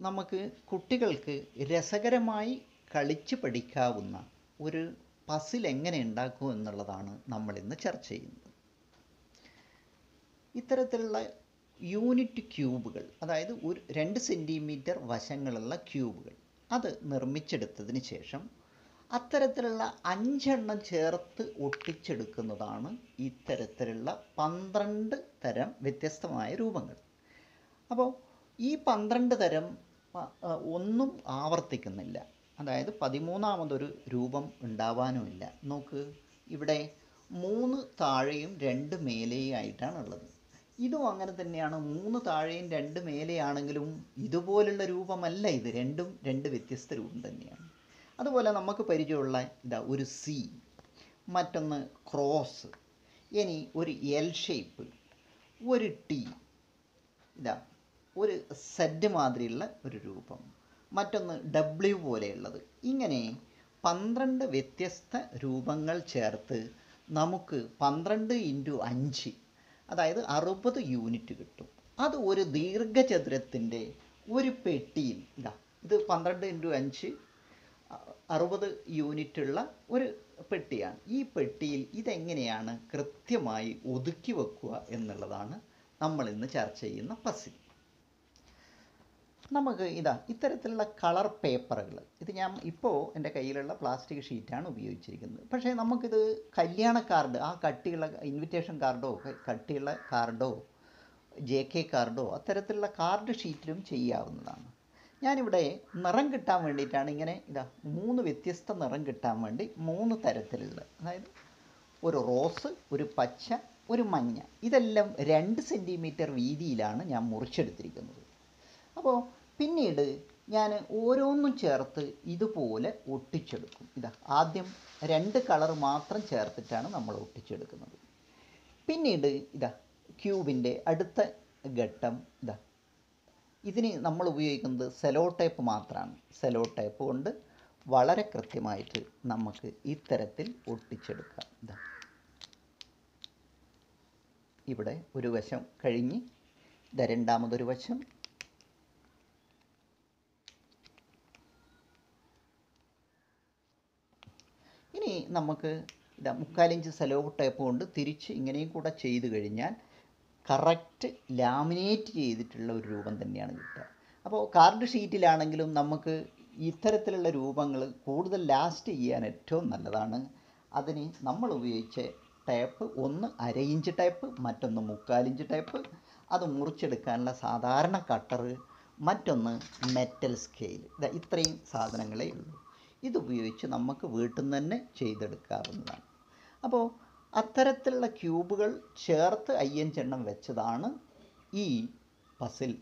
നമുക്ക് കുട്ടികൾക്ക് രസകരമായി കളിച്ച് പഠിക്കാവുന്ന ഒരു പസിൽ എങ്ങനെ ഉണ്ടാക്കും എന്നുള്ളതാണ് നമ്മൾ ഇന്ന് ചർച്ച ചെയ്യുന്നത്. ഇത്തരത്തിലുള്ള യൂണിറ്റ് ക്യൂബുകൾ അതായത് ഒരു രണ്ട് സെന്റിമീറ്റർ വശങ്ങളുള്ള ക്യൂബുകൾ അത് നിർമ്മിച്ചെടുത്തതിന് ശേഷം അത്തരത്തിലുള്ള അഞ്ചെണ്ണം ചേർത്ത് ഒട്ടിച്ചെടുക്കുന്നതാണ് ഇത്തരത്തിലുള്ള പന്ത്രണ്ട് തരം വ്യത്യസ്തമായ രൂപങ്ങൾ. അപ്പോൾ ഈ പന്ത്രണ്ട് തരം ഒന്നും ആവർത്തിക്കുന്നില്ല. അതായത് പതിമൂന്നാമതൊരു രൂപം ഉണ്ടാവാനുമില്ല. നോക്ക് ഇവിടെ മൂന്ന് താഴെയും രണ്ട് മേലെയും ആയിട്ടാണ് ഉള്ളത് ഇതും അങ്ങനെ തന്നെയാണ്. മൂന്ന് താഴെയും രണ്ട് മേലെയാണെങ്കിലും ഇതുപോലുള്ള രൂപമല്ല ഇത്. രണ്ടും രണ്ട് വ്യത്യസ്ത രൂപം തന്നെയാണ്. അതുപോലെ നമുക്ക് പരിചയമുള്ള ഇതാ ഒരു സി മറ്റൊന്ന് ക്രോസ് ഇനി ഒരു എൽ ഷേപ്പ് ഒരു ടി ഇതാ ഒരു സെഡ് മാതിരിയുള്ള ഒരു രൂപം. മറ്റൊന്ന് ഡബ്ല്യു പോലെയുള്ളത്. ഇങ്ങനെ പന്ത്രണ്ട് വ്യത്യസ്ത രൂപങ്ങൾ ചേർത്ത് നമുക്ക് പന്ത്രണ്ട് ഇന്റു അഞ്ച് അതായത് അറുപത് യൂണിറ്റ് കിട്ടും. അത് ഒരു ദീർഘചതുരത്തിന്റെ ഒരു പെട്ടിയിൽ ഇതാ ഇത് പന്ത്രണ്ട് ഇന്റു അഞ്ച് അറുപത് യൂണിറ്റുള്ള ഒരു പെട്ടിയാണ്. ഈ പെട്ടിയിൽ ഇതെങ്ങനെയാണ് കൃത്യമായി ഒതുക്കി വെക്കുക എന്നുള്ളതാണ് നമ്മൾ ഇന്ന് ചർച്ച ചെയ്യുന്ന പസിൽ. നമുക്ക് ഇതാ ഇത്തരത്തിലുള്ള കളർ പേപ്പറുകൾ. ഇത് ഞാൻ ഇപ്പോൾ എന്റെ കയ്യിലുള്ള പ്ലാസ്റ്റിക് ഷീറ്റാണ് ഉപയോഗിച്ചിരിക്കുന്നത്. പക്ഷേ നമുക്കിത് കല്യാണ കാർഡ് ആ കട്ടിയുള്ള ഇൻവിറ്റേഷൻ കാർഡോ കട്ടിയുള്ള കാർഡോ ജെ കെ കാർഡോ അത്തരത്തിലുള്ള കാർഡ് ഷീറ്റിലും ചെയ്യാവുന്നതാണ്. ഞാനിവിടെ നിറം കിട്ടാൻ വേണ്ടിയിട്ടാണ് ഇങ്ങനെ ഇതാ മൂന്ന് വ്യത്യസ്ത നിറം കിട്ടാൻ വേണ്ടി മൂന്ന് തരത്തിലുള്ള അതായത് ഒരു റോസ് ഒരു പച്ച ഒരു മഞ്ഞ. ഇതെല്ലാം രണ്ട് സെന്റിമീറ്റർ വീതിയിലാണ് ഞാൻ മുറിച്ചെടുത്തിരിക്കുന്നത്. അപ്പോൾ പിന്നീട് ഞാൻ ഓരോന്നും ചേർത്ത് ഇതുപോലെ ഒട്ടിച്ചെടുക്കും. ഇതാ ആദ്യം രണ്ട് കളർ മാത്രം ചേർത്തിട്ടാണ് നമ്മൾ ഒട്ടിച്ചെടുക്കുന്നത്. പിന്നീട് ഇതാ ക്യൂബിന്റെ അടുത്ത ഘട്ടം ഇതാ. ഇതിന് നമ്മൾ ഉപയോഗിക്കുന്നത് സെലോ ടേപ്പ് മാത്രമാണ്. സെലോ ടേപ്പ് കൊണ്ട് വളരെ കൃത്യമായിട്ട് നമുക്ക് ഇത്തരത്തിൽ ഒട്ടിച്ചെടുക്കാം. ഇതാ. ഇവിടെ ഒരു വശം കഴിഞ്ഞ് ഇതാ രണ്ടാമതൊരു വശം ഇനി നമുക്ക് ഇതാ മുക്കാലിഞ്ച് സെലോ ടേപ്പ് കൊണ്ട് തിരിച്ച് ഇങ്ങനെയും കൂടെ ചെയ്ത് കഴിഞ്ഞാൽ കറക്റ്റ് ലാമിനേറ്റ് ചെയ്തിട്ടുള്ള ഒരു രൂപം തന്നെയാണ് കിട്ടുക. അപ്പോൾ കാർഡ് ഷീറ്റിലാണെങ്കിലും നമുക്ക് ഇത്തരത്തിലുള്ള രൂപങ്ങൾ കൂടുതൽ ലാസ്റ്റ് ചെയ്യാൻ ഏറ്റവും നല്ലതാണ്. അതിന് നമ്മൾ ഉപയോഗിച്ച ടേപ്പ് ഒന്ന് ഇഞ്ച് ടേപ്പ് മറ്റൊന്ന് മുക്കാലിഞ്ച് ടേപ്പ്. അത് മുറിച്ചെടുക്കാനുള്ള സാധാരണ കട്ടറ് മറ്റൊന്ന് മെറ്റൽ സ്കെയിൽ. ഇതാ ഇത്രയും സാധനങ്ങളേ ഉള്ളൂ. ഇതുപയോഗിച്ച് നമുക്ക് വീട്ടിൽ നിന്ന് തന്നെ ചെയ്തെടുക്കാവുന്നതാണ്. അപ്പോൾ അത്തരത്തിലുള്ള ക്യൂബുകൾ ചേർത്ത് അയ്യഞ്ചെണ്ണം വെച്ചതാണ് ഈ പസിൽ